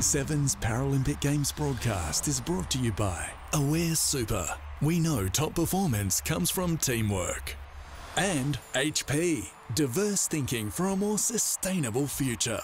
Seven's Paralympic Games broadcast is brought to you by Aware Super. We know top performance comes from teamwork. And HP, diverse thinking for a more sustainable future.